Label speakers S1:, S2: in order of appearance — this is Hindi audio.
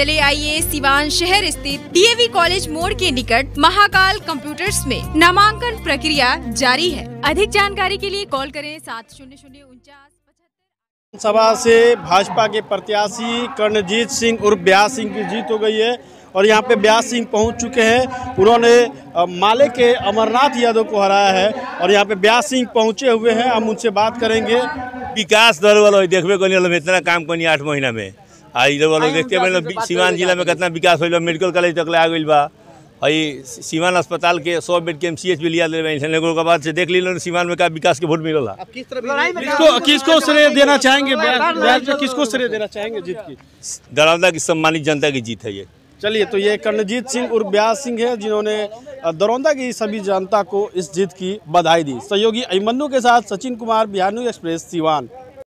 S1: चले आइए सिवान शहर स्थित डीएवी कॉलेज मोड़ के निकट महाकाल कंप्यूटर्स में नामांकन प्रक्रिया जारी है। अधिक जानकारी के लिए कॉल करें सात शून्य शून्य उनचास
S2: सभा से भाजपा के प्रत्याशी कर्णजीत सिंह उर्फ़ ब्यास सिंह की जीत हो गई है और यहाँ पे ब्यास सिंह पहुँच चुके हैं। उन्होंने माले के अमरनाथ यादव को हराया है और यहाँ पे ब्यास सिंह पहुँचे हुए हैं। हम उनसे बात करेंगे।
S3: विकास दर वाला देखबे कनी वाला इतना काम कनी आठ महीना में। इधर वाला देखते बनी सीवान जिला में कितना विकास हो मेडिकल कॉलेज तक ले आ गइल बा। हई सीवान अस्पताल के सौ बेड के एम सी एच भी लिया के बाद से देख ली सीवान में का विकास के वोट मिलल हा
S2: किसको किसको श्रेय देना चाहेंगे? किसको श्रेय देना चाहेंगे जीत की?
S3: दरौदा की सम्मानित जनता की जीत है ये।
S2: चलिए तो ये कर्णजीत सिंह उर्फ़ ब्यास सिंह है जिन्होंने दरौंदा की सभी जनता को इस जीत की बधाई दी। सहयोगी अभिमन्यु के साथ सचिन कुमार बिहार न्यूज़ एक्सप्रेस सिवान।